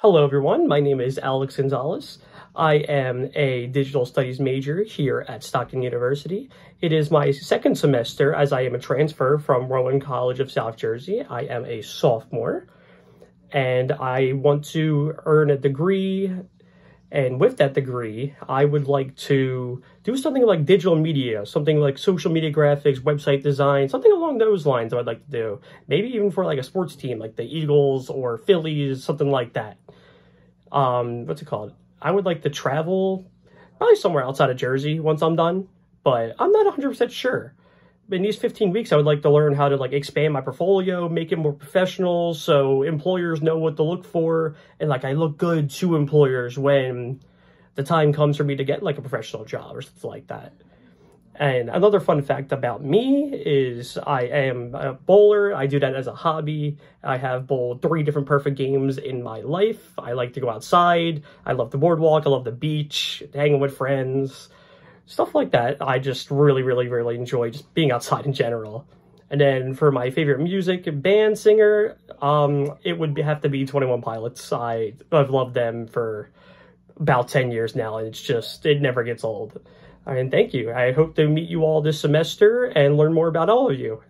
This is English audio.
Hello, everyone. My name is Alex Gonzalez. I am a digital studies major here at Stockton University. It is my second semester as I am a transfer from Rowan College of South Jersey. I am a sophomore and I want to earn a degree. And with that degree, I would like to do something like digital media, something like social media graphics, website design, something along those lines I would like to do. Maybe even for like a sports team like the Eagles or Phillies, something like that. Um, what's it called? I would like to travel probably somewhere outside of Jersey once I'm done, but I'm not 100% sure in these 15 weeks, I would like to learn how to like expand my portfolio, make it more professional so employers know what to look for and like I look good to employers when the time comes for me to get like a professional job or something like that. And another fun fact about me is I am a bowler. I do that as a hobby. I have bowled three different perfect games in my life. I like to go outside. I love the boardwalk. I love the beach, hanging with friends stuff like that. I just really, really, really enjoy just being outside in general. And then for my favorite music band singer, um, it would have to be 21 Pilots. I, I've loved them for about 10 years now, and it's just, it never gets old. And thank you. I hope to meet you all this semester and learn more about all of you.